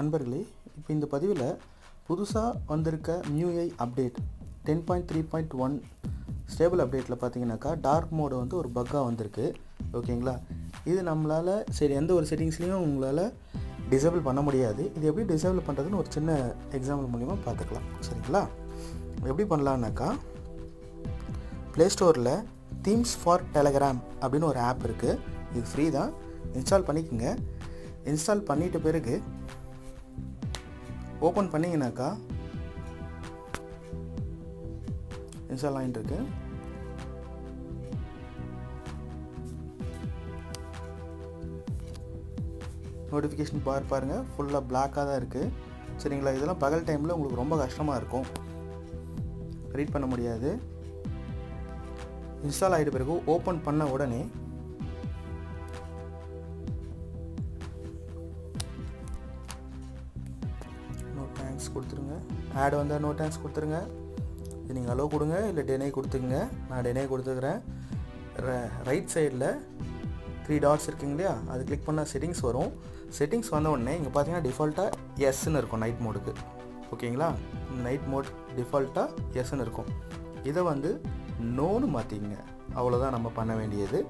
அன்பர்களே இப்போ இந்த பதிவில் புதுசாக வந்திருக்க MIUI update ten point three point one stable அப்டேட்டில் பார்த்தீங்கன்னாக்கா டார்க் மோடு வந்து ஒரு பக்காக வந்திருக்கு. ஓகேங்களா? இது நம்மளால் சரி எந்த ஒரு செட்டிங்ஸ்லேயும் உங்களால் டிசேபிள் பண்ண முடியாது. இது எப்படி டிசேபிள் பண்ணுறதுன்னு ஒரு சின்ன எக்ஸாம்பிள் மூலிமா பார்த்துக்கலாம் சரிங்களா? எப்படி பண்ணலான்னாக்கா ப்ளே ஸ்டோரில் தீம்ஸ் ஃபார் டெலகிராம் அப்படின்னு ஒரு ஆப் இருக்குது இது ஃப்ரீ தான். இன்ஸ்டால் பண்ணிக்கோங்க. இன்ஸ்டால் பண்ணிட்ட பிறகு ஓப்பன் பண்ணிங்கனாக்கா இன்ஸ்டால் ஆகிட்டு இருக்கு நோட்டிஃபிகேஷன் பார் பாருங்கள் ஃபுல்லாக பிளாக்காக தான் இருக்குது சரிங்களா? இதெல்லாம் பகல் டைமில் உங்களுக்கு ரொம்ப கஷ்டமாக இருக்கும். ரீட் பண்ண முடியாது. இன்ஸ்டால் ஆகிட்ட பிறகு ஓப்பன் பண்ண உடனே தேங்க்ஸ் கொடுத்துருங்க. ஆட் வந்தால் நோ தேங்க்ஸ் கொடுத்துருங்க. இது நீங்கள் அலோ கொடுங்க இல்லை டெனே கொடுத்துக்குங்க. நான் டெனே கொடுத்துக்கிறேன். ரைட் சைடில் த்ரீ டாட்ஸ் இருக்குங்க இல்லையா? அது கிளிக் பண்ணால் செட்டிங்ஸ் வரும். செட்டிங்ஸ் வந்த உடனே இங்கே பார்த்தீங்கன்னா டிஃபால்ட்டாக எஸ்ன்னு இருக்கும் நைட் மோடுக்கு ஓகேங்களா நைட் மோட் டிஃபால்ட்டாக எஸ்ன்னு இருக்கும். இதை வந்து நோன்னு மாற்றிங்க அவ்வளோதான் நம்ம பண்ண வேண்டியது.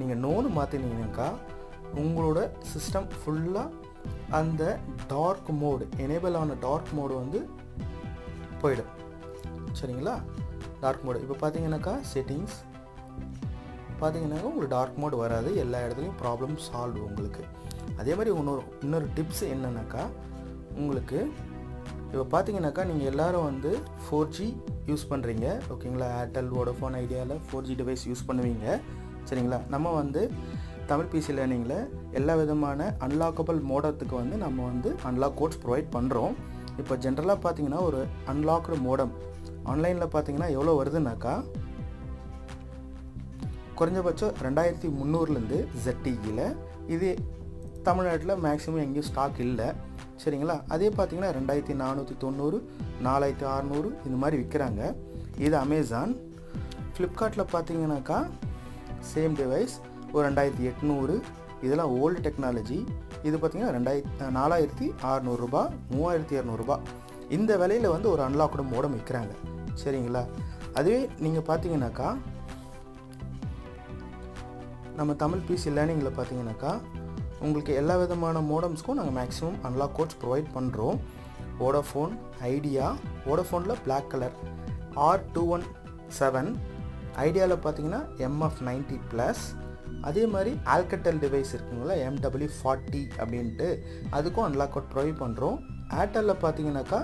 நீங்கள் நோன்னு மாற்றினீங்கனாக்கா உங்களோட சிஸ்டம் ஃபுல்லாக அந்த டார்க் மோடு எனேபிள் ஆன டார்க் மோடு வந்து போயிடும். சரிங்களா? டார்க் மோடு இப்போ பார்த்தீங்கன்னாக்கா செட்டிங்ஸ் பார்த்தீங்கன்னாக்கா உங்களுக்கு டார்க் மோடு வராது. எல்லா இடத்துலையும் ப்ராப்ளம் சால்வ் உங்களுக்கு. அதே மாதிரி இன்னொரு இன்னொரு டிப்ஸ் என்னென்னாக்கா உங்களுக்கு இப்போ பார்த்தீங்கன்னாக்கா நீங்கள் எல்லோரும் வந்து ஃபோர் ஜி யூஸ் பண்ணுறீங்க ஓகேங்களா ஏர்டெல் வோடஃபோன் ஐடியாவில் ஃபோர் ஜி டிவைஸ் யூஸ் பண்ணுவீங்க. சரிங்களா? நம்ம வந்து தமிழ் பிசி லேர்னிங்கில் எல்லா விதமான அன்லாக்கபிள் மோடத்துக்கு வந்து நம்ம வந்து அன்லாக் கோட்ஸ் ப்ரொவைட் பண்ணுறோம் இப்போ ஜென்ரலாக பார்த்தீங்கன்னா ஒரு அன்லாக்டு மோடம் ஆன்லைனில் பார்த்தீங்கன்னா எவ்வளோ வருதுனாக்கா குறைஞ்சபட்சம் ரெண்டாயிரத்தி முந்நூறுலேருந்து ஜெட்டியில் இது தமிழ்நாட்டில் மேக்ஸிமம் எங்கேயும் ஸ்டாக் இல்லை. சரிங்களா? அதே பார்த்தீங்கன்னா ரெண்டாயிரத்தி நானூற்றி தொண்ணூறு நாலாயிரத்தி அறநூறு இந்த மாதிரி விற்கிறாங்க இது அமேசான் ஃப்ளிப்கார்ட்டில் பார்த்தீங்கன்னாக்கா சேம் டிவைஸ் ஒரு ரெண்டாயிரத்தி எட்நூறு இதெல்லாம் ஓல்டு டெக்னாலஜி இது பார்த்தீங்கன்னா ரெண்டாயிரத்தி நாலாயிரத்தி அறநூறுரூபா மூவாயிரத்தி இரநூறுபா. இந்த விலையில் வந்து ஒரு அன்லாக்டு மோடம் விற்கிறாங்க சரிங்களா? அதுவே நீங்கள் பார்த்தீங்கன்னாக்கா நம்ம தமிழ் பிசி லேர்னிங்கில் பார்த்தீங்கன்னாக்கா உங்களுக்கு எல்லா விதமான மோடம்ஸ்க்கும் நாங்கள் மேக்ஸிமம் அன்லாக் கோட்ஸ் ப்ரொவைட் பண்ணுறோம் Vodafone Idea வோடஃபோனில் black colour R two one seven ஐடியாவில் பார்த்தீங்கன்னா எம்எஃப் நைன்ட்டி ப்ளஸ் அதே மாதிரி ஆல்கட்டல் டிவைஸ் இருக்குங்களா? எம்டபிள்யூ ஃபார்ட்டி அப்படின்ட்டு. அதுக்கும் அன்லாக் அவுட் ப்ரொவைட் பண்ணுறோம் ஏர்டெல்லில் பார்த்தீங்கன்னாக்கா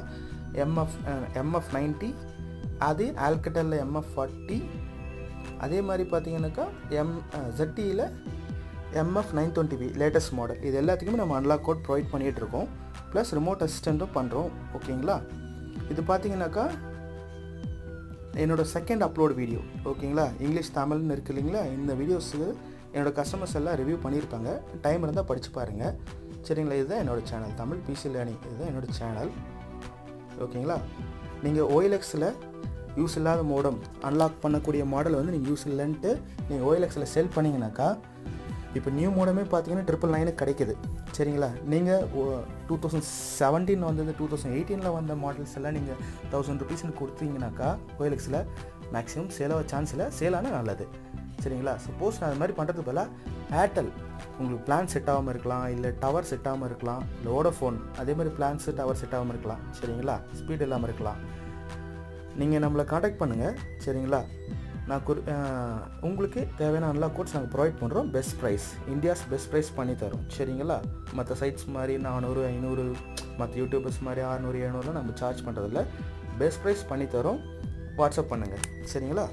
எம்எஃப் எம்எஃப் நைன்ட்டி அது ஆல்கட்டலில் எம்எஃப் ஃபார்ட்டி அதே மாதிரி பார்த்தீங்கன்னாக்கா M ஜெட்டியில் MF nine twenty B latest model இது எல்லாத்துக்குமே நம்ம அன்லாக் கோட் ப்ரொவைட் பண்ணிகிட்ருக்கோம் ப்ளஸ் ரிமோட் அசிஸ்டண்ட்டும் பண்ணுறோம் ஓகேங்களா இது பார்த்தீங்கன்னாக்கா என்னோடய செகண்ட் அப்லோட் வீடியோ ஓகேங்களா? இங்கிலீஷ் தமிழ்னு இருக்கு இல்லைங்களா? இந்த வீடியோஸுக்கு என்னோடய கஸ்டமர்ஸ் எல்லாம் ரிவ்யூ பண்ணியிருப்பாங்க. டைம் இருந்தால் படித்து பாருங்கள் சரிங்களா? இதுதான் என்னோடய சேனல் தமிழ் பிசி லேர்னிங் இதுதான் என்னோடய சேனல் ஓகேங்களா? நீங்கள் ஓஎல்எக்ஸில் யூஸ் இல்லாத மோடம் அன்லாக் பண்ணக்கூடிய மாடல் வந்து நீங்கள் யூஸ் இல்லைன்ட்டு நீங்கள் ஓஎல்எக்ஸில் செல் பண்ணிங்கனாக்கா இப்போ நியூ மோடமே பார்த்தீங்கன்னா ட்ரிபிள் நைனுக்கு கிடைக்கிது. சரிங்களா? நீங்கள் டூ தௌசண்ட் செவன்டீன் வந்து டூ தௌசண்ட் எயிட்டீனில் வந்த மாடல்ஸ் எல்லாம் நீங்கள் தௌசண்ட் ருபீஸ்னு கொடுத்தீங்கனாக்கா ஓஎல்எக்ஸில் மேக்ஸிமம் சேலாக சான்ஸ் இல்லை சேலான நல்லது. சரிங்களா? சப்போஸ் நான் அது மாதிரி பண்ணுறது பதிலாக ஏர்டெல் உங்களுக்கு பிளான் செட் ஆகாமல் இருக்கலாம் இல்லை டவர் செட் ஆகாமல் இருக்கலாம் இல்லை ஓடோஃபோன் அதே மாதிரி பிளான்ஸு டவர் செட் ஆகாமல் இருக்கலாம் சரிங்களா? ஸ்பீட் இல்லாமல் இருக்கலாம். நீங்கள் நம்மளை காண்டாக்ட் பண்ணுங்கள் சரிங்களா? நான் குறி உங்களுக்கு தேவையான நல்லா கோட்ஸ் நாங்கள் ப்ரொவைட் பண்ணுறோம் best price India's best price பண்ணி தரோம். சரிங்களா? மற்ற சைட்ஸ் மாதிரி நானூறு ஐநூறு மற்ற யூடியூபர்ஸ் மாதிரி அறநூறு எழுநூறுலாம் நம்ம சார்ஜ் பண்ணுறதில்ல பெஸ்ட் ப்ரைஸ் பண்ணி தரோம். வாட்ஸ்அப் பண்ணுங்கள் சரிங்களா?